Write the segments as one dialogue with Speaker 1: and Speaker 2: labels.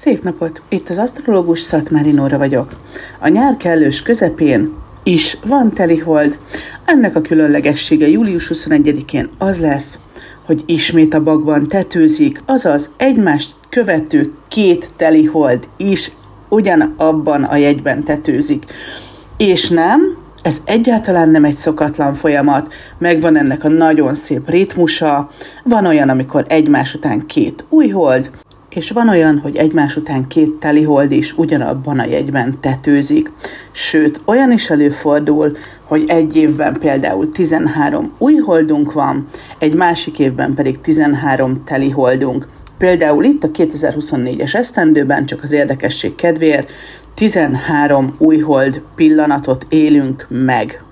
Speaker 1: Szép napot! Itt az asztrológus Szatmári Nóra vagyok. A nyár kellős közepén is van telihold. Ennek a különlegessége július 21-én az lesz, hogy ismét a bagban tetőzik, azaz egymást követő két telihold is ugyanabban a jegyben tetőzik. És nem, ez egyáltalán nem egy szokatlan folyamat, megvan ennek a nagyon szép ritmusa, van olyan, amikor egymás után két új hold, és van olyan, hogy egymás után két telihold is ugyanabban a jegyben tetőzik. Sőt, olyan is előfordul, hogy egy évben például 13 új holdunk van, egy másik évben pedig 13 teliholdunk. Például itt a 2024-es esztendőben, csak az érdekesség kedvéért, 13 újhold pillanatot élünk meg.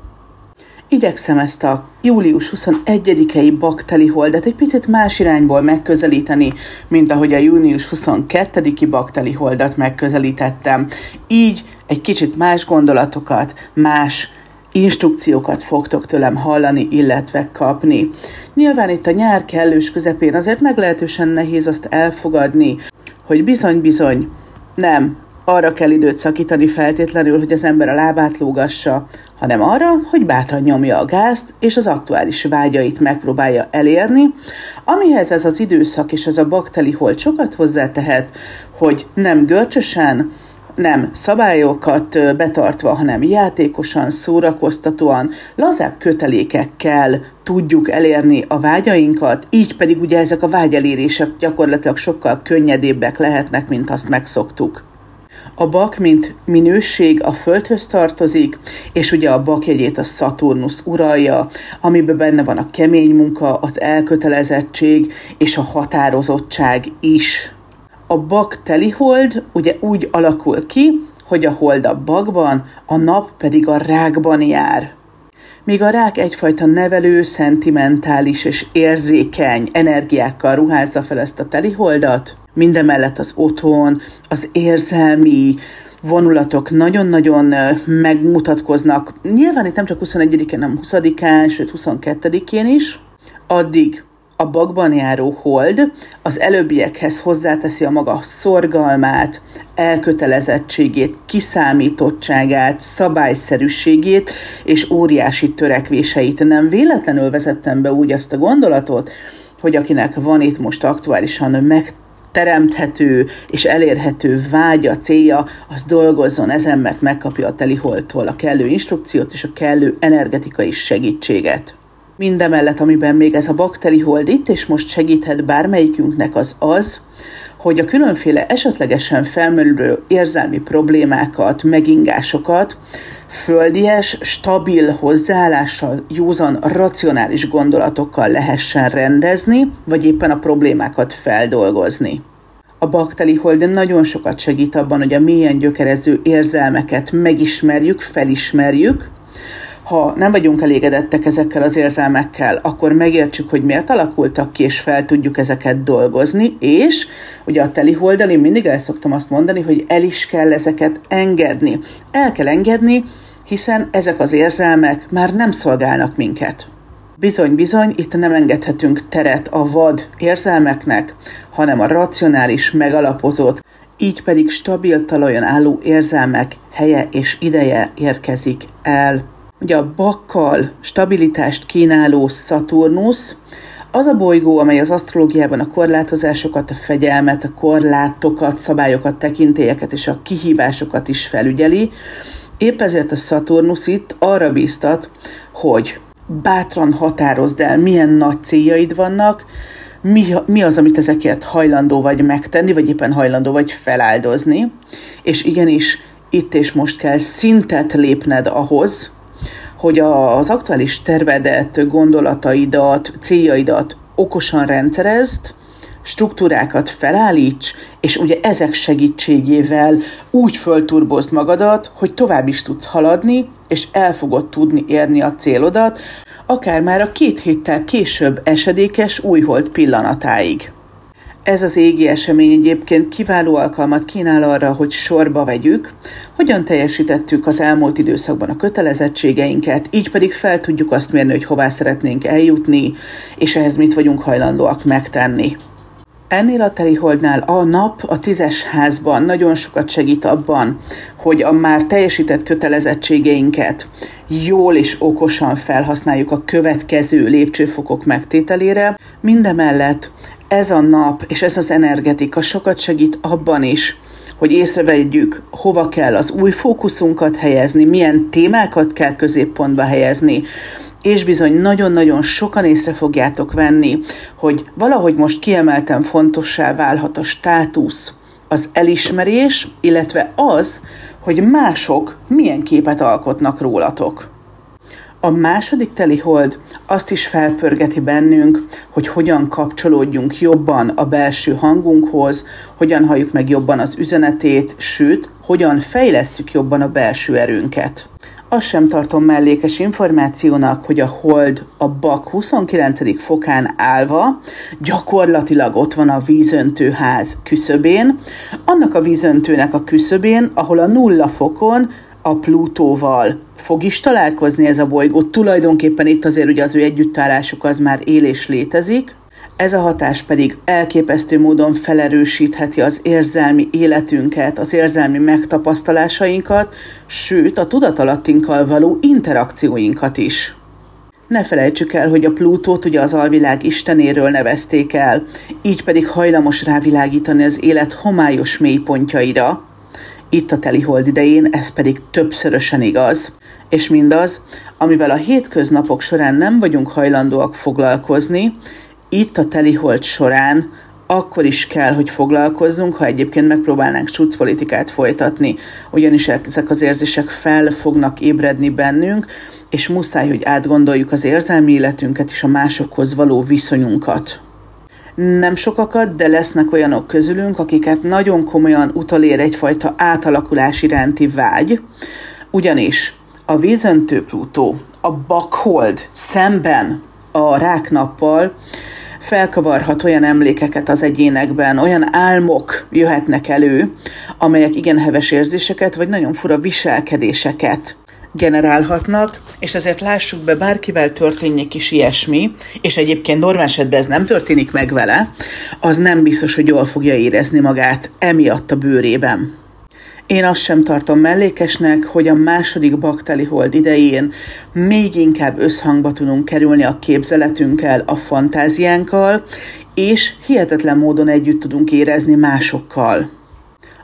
Speaker 1: Igyekszem ezt a július 21-i bakteli holdat egy picit más irányból megközelíteni, mint ahogy a június 22-i bakteli holdat megközelítettem. Így egy kicsit más gondolatokat, más instrukciókat fogtok tőlem hallani, illetve kapni. Nyilván itt a nyár kellős közepén azért meglehetősen nehéz azt elfogadni, hogy bizony-bizony nem, arra kell időt szakítani feltétlenül, hogy az ember a lábát lógassa, hanem arra, hogy bátran nyomja a gázt, és az aktuális vágyait megpróbálja elérni, amihez ez az időszak és ez a bakteli hold sokat hozzátehet, hogy nem görcsösen, nem szabályokat betartva, hanem játékosan, szórakoztatóan, lazább kötelékekkel tudjuk elérni a vágyainkat, így pedig ugye ezek a vágyelérések gyakorlatilag sokkal könnyedébbek lehetnek, mint azt megszoktuk. A bak, mint minőség a Földhöz tartozik, és ugye a bakjegyét a Saturnus uralja, amiben benne van a kemény munka, az elkötelezettség és a határozottság is. A bak telihold ugye úgy alakul ki, hogy a hold a bakban, a nap pedig a rákban jár. Míg a rák egyfajta nevelő, szentimentális és érzékeny energiákkal ruházza fel ezt a teliholdat, mindemellett az otthon, az érzelmi vonulatok nagyon-nagyon megmutatkoznak. Nyilván itt nem csak 21-én, hanem 20-án, sőt 22-én is. Addig a bagban járó hold az előbbiekhez hozzáteszi a maga szorgalmát, elkötelezettségét, kiszámítottságát, szabályszerűségét és óriási törekvéseit. Nem véletlenül vezettem be úgy ezt a gondolatot, hogy akinek van itt most aktuálisan meg teremthető és elérhető vágya, célja, az dolgozzon ezen, mert megkapja a teliholtól a kellő instrukciót és a kellő energetikai segítséget. Mindemellett, amiben még ez a bakteri hold itt, és most segíthet bármelyikünknek az az, hogy a különféle esetlegesen felmerülő érzelmi problémákat, megingásokat földies, stabil hozzáállással, józan, racionális gondolatokkal lehessen rendezni, vagy éppen a problémákat feldolgozni. A bakteli hold nagyon sokat segít abban, hogy a mélyen gyökerező érzelmeket megismerjük, felismerjük, ha nem vagyunk elégedettek ezekkel az érzelmekkel, akkor megértsük, hogy miért alakultak ki, és fel tudjuk ezeket dolgozni, és ugye a teli holdal én mindig el szoktam azt mondani, hogy el is kell ezeket engedni. El kell engedni, hiszen ezek az érzelmek már nem szolgálnak minket. Bizony, bizony, itt nem engedhetünk teret a vad érzelmeknek, hanem a racionális, megalapozott, így pedig stabil talajon álló érzelmek helye és ideje érkezik el. Ugye a bakkal stabilitást kínáló Saturnus, az a bolygó, amely az asztrológiában a korlátozásokat, a fegyelmet, a korlátokat, szabályokat, tekintélyeket és a kihívásokat is felügyeli. Épp ezért a Saturnus itt arra bíztat, hogy bátran határozd el, milyen nagy céljaid vannak, mi, mi az, amit ezekért hajlandó vagy megtenni, vagy éppen hajlandó vagy feláldozni, és igenis itt és most kell szintet lépned ahhoz, hogy az aktuális tervedet, gondolataidat, céljaidat okosan rendszerezd, struktúrákat felállíts, és ugye ezek segítségével úgy fölturbozd magadat, hogy tovább is tudsz haladni, és el fogod tudni érni a célodat, akár már a két héttel később esedékes újhold pillanatáig. Ez az égi esemény egyébként kiváló alkalmat kínál arra, hogy sorba vegyük, hogyan teljesítettük az elmúlt időszakban a kötelezettségeinket, így pedig fel tudjuk azt mérni, hogy hová szeretnénk eljutni, és ehhez mit vagyunk hajlandóak megtenni. Ennél a teliholdnál a nap a tízes házban nagyon sokat segít abban, hogy a már teljesített kötelezettségeinket jól és okosan felhasználjuk a következő lépcsőfokok megtételére. Mindemellett ez a nap és ez az energetika sokat segít abban is, hogy észrevegyük, hova kell az új fókuszunkat helyezni, milyen témákat kell középpontba helyezni, és bizony nagyon-nagyon sokan észre fogjátok venni, hogy valahogy most kiemelten fontossá válhat a státusz, az elismerés, illetve az, hogy mások milyen képet alkotnak rólatok. A második telihold azt is felpörgeti bennünk, hogy hogyan kapcsolódjunk jobban a belső hangunkhoz, hogyan halljuk meg jobban az üzenetét, sőt, hogyan fejlesszük jobban a belső erőnket. Azt sem tartom mellékes információnak, hogy a hold a bak 29. fokán állva gyakorlatilag ott van a vízöntőház küszöbén, annak a vízöntőnek a küszöbén, ahol a nulla fokon a Plutóval fog is találkozni ez a bolygó. Tulajdonképpen itt azért ugye az ő együttállásuk az már él és létezik, ez a hatás pedig elképesztő módon felerősítheti az érzelmi életünket, az érzelmi megtapasztalásainkat, sőt a tudatalattinkkal való interakcióinkat is. Ne felejtsük el, hogy a Plutót ugye az alvilág istenéről nevezték el, így pedig hajlamos rávilágítani az élet homályos mélypontjaira. Itt a telihold idején ez pedig többszörösen igaz. És mindaz, amivel a hétköznapok során nem vagyunk hajlandóak foglalkozni, itt a telihold során akkor is kell, hogy foglalkozzunk, ha egyébként megpróbálnánk politikát folytatni, ugyanis ezek az érzések fel fognak ébredni bennünk, és muszáj, hogy átgondoljuk az érzelmi életünket és a másokhoz való viszonyunkat. Nem sokakat, de lesznek olyanok közülünk, akiket nagyon komolyan utalér egyfajta átalakulás iránti vágy, ugyanis a vízöntő Plutó, a bakhold szemben a ráknappal felkavarhat olyan emlékeket az egyénekben, olyan álmok jöhetnek elő, amelyek igen heves érzéseket, vagy nagyon fura viselkedéseket generálhatnak, és ezért lássuk be, bárkivel történjék is ilyesmi, és egyébként normál esetben ez nem történik meg vele, az nem biztos, hogy jól fogja érezni magát emiatt a bőrében. Én azt sem tartom mellékesnek, hogy a második bakteli hold idején még inkább összhangba tudunk kerülni a képzeletünkkel, a fantáziánkkal, és hihetetlen módon együtt tudunk érezni másokkal.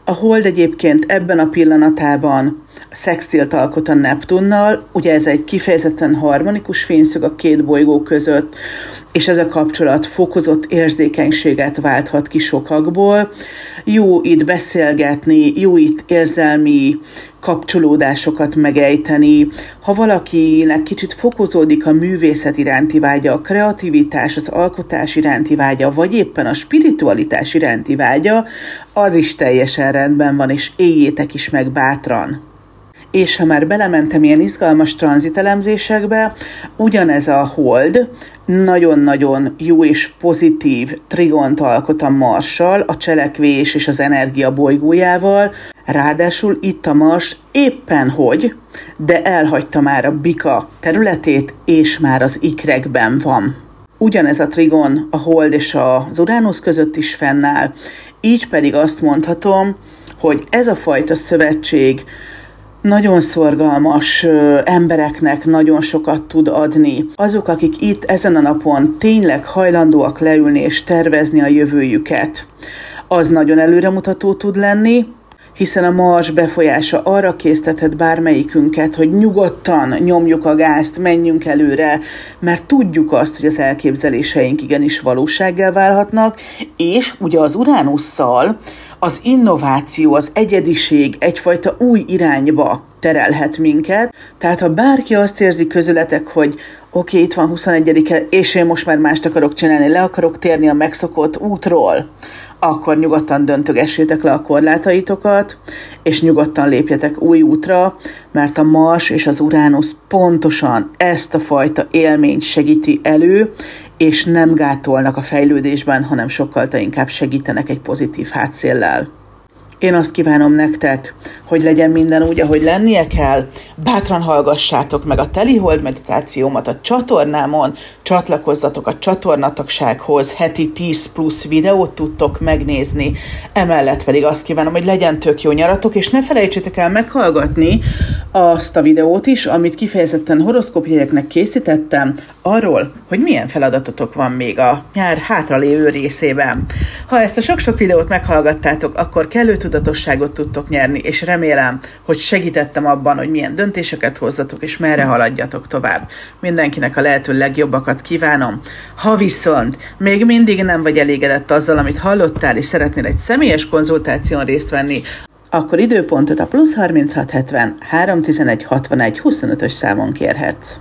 Speaker 1: A hold egyébként ebben a pillanatában szextilt alkot a Neptunnal, ugye ez egy kifejezetten harmonikus fényszög a két bolygó között, és ez a kapcsolat fokozott érzékenységet válthat ki sokakból. Jó itt beszélgetni, jó itt érzelmi kapcsolódásokat megejteni. Ha valakinek kicsit fokozódik a művészet iránti vágya, a kreativitás, az alkotás iránti vágya, vagy éppen a spiritualitás iránti vágya, az is teljesen rendben van, és éljétek is meg bátran és ha már belementem ilyen izgalmas tranzitelemzésekbe, ugyanez a hold. Nagyon-nagyon jó és pozitív trigont alkot a Marssal, a cselekvés és az energia bolygójával, ráadásul itt a Mars éppen hogy, de elhagyta már a bika területét, és már az ikrekben van. Ugyanez a trigon a Hold és az Uránusz között is fennáll, így pedig azt mondhatom, hogy ez a fajta szövetség nagyon szorgalmas embereknek nagyon sokat tud adni. Azok, akik itt ezen a napon tényleg hajlandóak leülni és tervezni a jövőjüket, az nagyon előremutató tud lenni, hiszen a Mars befolyása arra késztethet bármelyikünket, hogy nyugodtan nyomjuk a gázt, menjünk előre, mert tudjuk azt, hogy az elképzeléseink igenis valósággá válhatnak, és ugye az Uránusszal az innováció, az egyediség egyfajta új irányba terelhet minket. Tehát ha bárki azt érzi közületek, hogy oké, okay, itt van 21 és én most már mást akarok csinálni, le akarok térni a megszokott útról, akkor nyugodtan döntögessétek le a korlátaitokat, és nyugodtan lépjetek új útra, mert a Mars és az Uránusz pontosan ezt a fajta élményt segíti elő, és nem gátolnak a fejlődésben, hanem sokkal inkább segítenek egy pozitív hátszéllel. Én azt kívánom nektek, hogy legyen minden úgy, ahogy lennie kell. Bátran hallgassátok meg a Telihold meditációmat a csatornámon, csatlakozzatok a csatornatagsághoz, heti 10 plusz videót tudtok megnézni. Emellett pedig azt kívánom, hogy legyen tök jó nyaratok, és ne felejtsétek el meghallgatni azt a videót is, amit kifejezetten horoszkópjegyeknek készítettem, arról, hogy milyen feladatotok van még a nyár hátralévő részében. Ha ezt a sok-sok videót meghallgattátok, akkor kellő tudatosságot tudtok nyerni, és remélem, hogy segítettem abban, hogy milyen döntéseket hozzatok, és merre haladjatok tovább. Mindenkinek a lehető legjobbakat kívánom. Ha viszont még mindig nem vagy elégedett azzal, amit hallottál, és szeretnél egy személyes konzultáción részt venni, akkor időpontot a plusz 3670 311 61 25-ös számon kérhetsz.